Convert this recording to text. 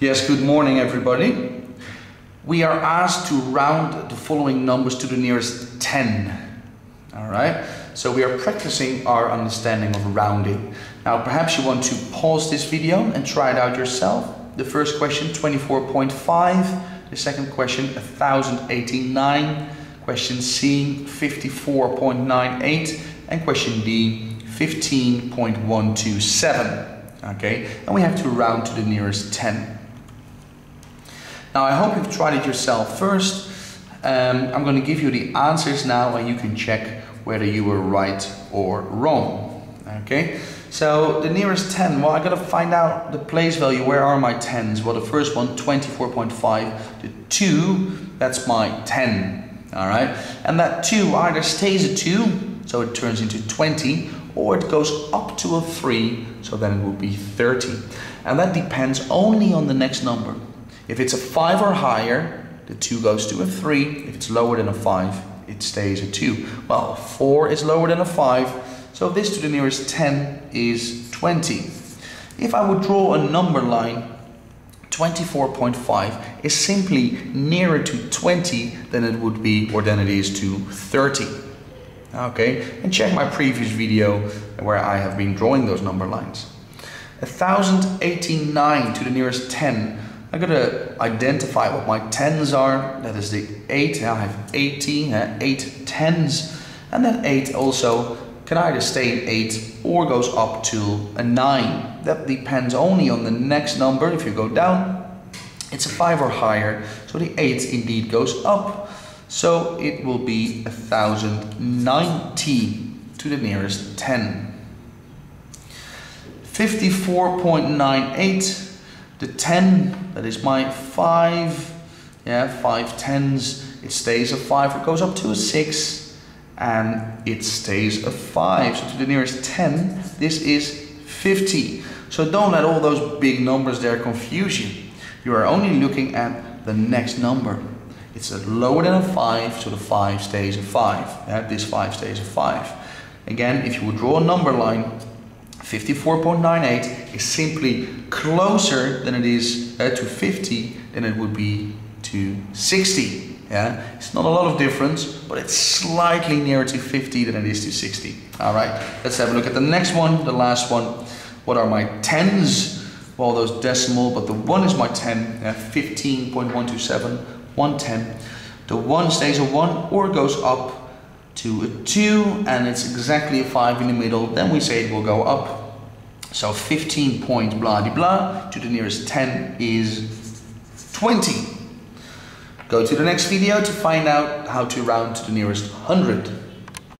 Yes, good morning everybody. We are asked to round the following numbers to the nearest 10. Alright, so we are practicing our understanding of rounding. Now perhaps you want to pause this video and try it out yourself. The first question 24.5, the second question 1089, question C 54.98 and question D 15.127. Okay, and we have to round to the nearest 10. Now I hope you've tried it yourself first. Um, I'm going to give you the answers now and you can check whether you were right or wrong. Okay, so the nearest 10, well I got to find out the place value, where are my 10s? Well the first one, 24.5, the 2, that's my 10. Alright, and that 2 either stays a 2, so it turns into 20, or it goes up to a 3, so then it will be 30. And that depends only on the next number. If it's a 5 or higher, the 2 goes to a 3. If it's lower than a 5, it stays a 2. Well, 4 is lower than a 5, so this to the nearest 10 is 20. If I would draw a number line, 24.5 is simply nearer to 20 than it would be or than it is to 30. Okay, and check my previous video where I have been drawing those number lines. 1089 to the nearest 10. I gotta identify what my tens are. That is the 8. Now I have 18, uh, 8 tens. And that 8 also can either stay at 8 or goes up to a 9. That depends only on the next number. If you go down, it's a 5 or higher. So the 8 indeed goes up. So it will be 1090 to the nearest 10. 54.98, the 10, that is my 5, yeah, 5 tens, it stays a 5, it goes up to a 6, and it stays a 5. So to the nearest 10, this is 50. So don't let all those big numbers there confuse you. You are only looking at the next number. It's lower than a 5, so the 5 stays a 5. Yeah, this 5 stays a 5. Again, if you would draw a number line, 54.98 is simply closer than it is uh, to 50 than it would be to 60. Yeah, it's not a lot of difference, but it's slightly nearer to 50 than it is to 60. All right, let's have a look at the next one, the last one. What are my tens? Well, those decimal, but the one is my 10, uh, 15.127, 110. The one stays a one or goes up to a 2 and it's exactly a 5 in the middle, then we say it will go up. So 15 point blah de blah to the nearest 10 is 20. Go to the next video to find out how to round to the nearest 100.